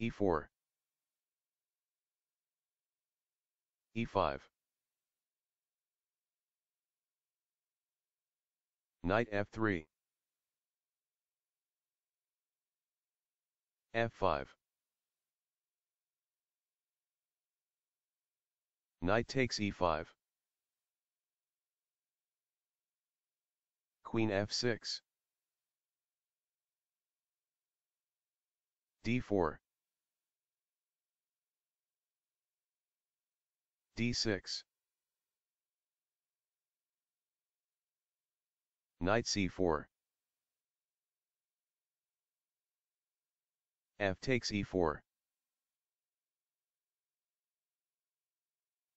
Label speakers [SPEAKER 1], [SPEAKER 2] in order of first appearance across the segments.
[SPEAKER 1] e4 e5 knight f3 f5 knight takes e5 queen f6 d4 d6 knight c4 f takes e4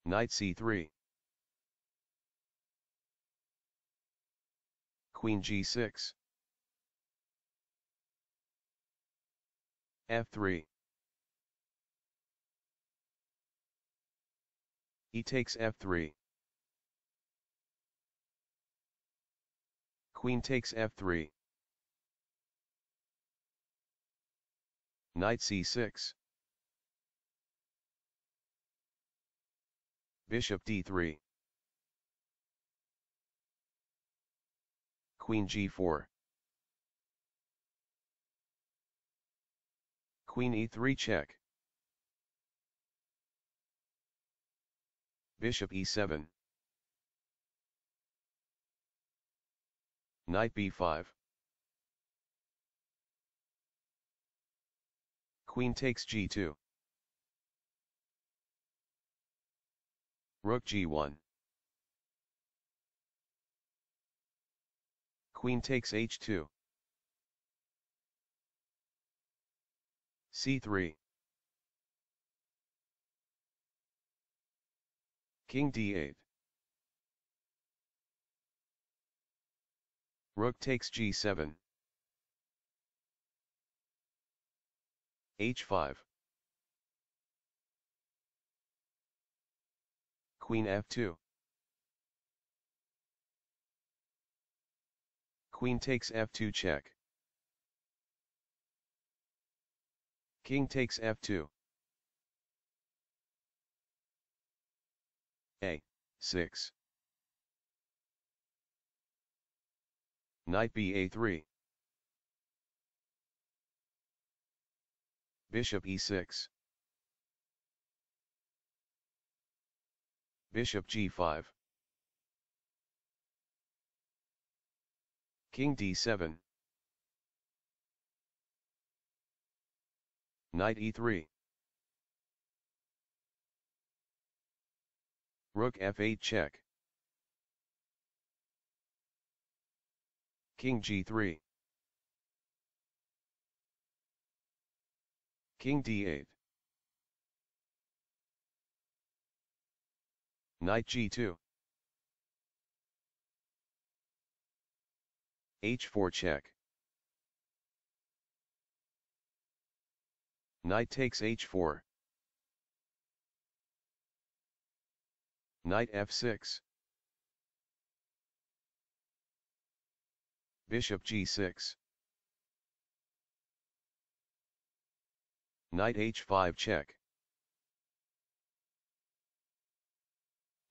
[SPEAKER 1] knight c3 queen g6 f3 e takes f3 queen takes f3 knight c6 bishop d3 queen g4 queen e3 check bishop e7 knight b5 queen takes g2 rook g1 queen takes h2 c3 king d8 rook takes g7 h5 queen f2 queen takes f2 check. King takes f2 a 6 knight ba3 bishop e6 bishop g5 king d7 knight e3 rook f8 check. King g3 king d8 knight g2 h4 check. Knight takes h4 knight f6 bishop g6 knight h5 check.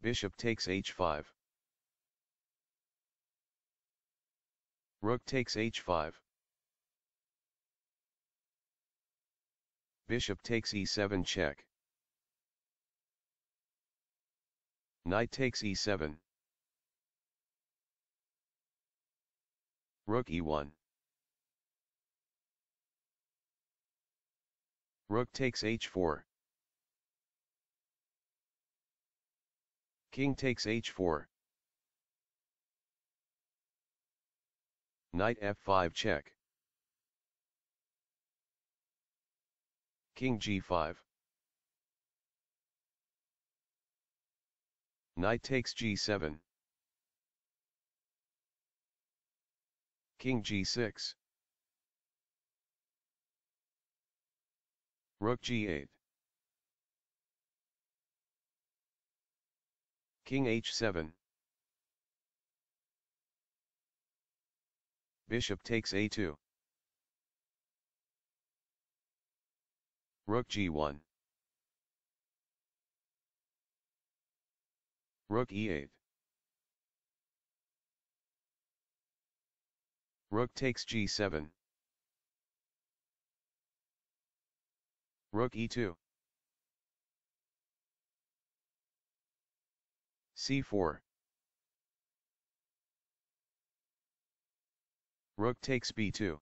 [SPEAKER 1] Bishop takes h5 rook takes h5 bishop takes e7 check knight takes e7 rook e1 rook takes h4 king takes h4 knight f5 check. King g5 knight takes g7 king g6 rook g8 king h7 bishop takes a2 Rook G1. Rook E8. Rook takes G7. Rook E2. C4. Rook takes B2.